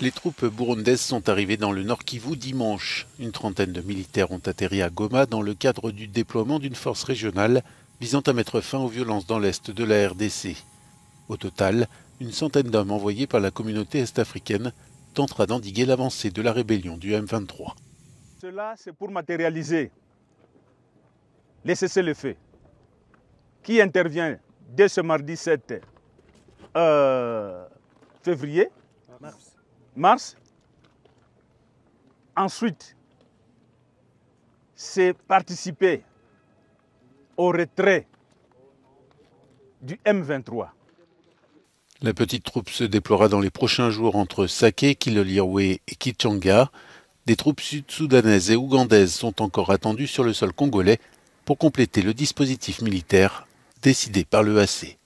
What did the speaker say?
Les troupes burundaises sont arrivées dans le Nord Kivu dimanche. Une trentaine de militaires ont atterri à Goma dans le cadre du déploiement d'une force régionale visant à mettre fin aux violences dans l'est de la RDC. Au total, une centaine d'hommes envoyés par la communauté est-africaine tentera d'endiguer l'avancée de la rébellion du M23. Cela, c'est pour matérialiser les cessez-le-feu qui intervient dès ce mardi 7 euh, février. Mars. Ensuite, c'est participer au retrait du M23. La petite troupe se déploiera dans les prochains jours entre Sake, Kilolirwe et Kichanga. Des troupes sud-soudanaises et ougandaises sont encore attendues sur le sol congolais pour compléter le dispositif militaire décidé par l'EAC.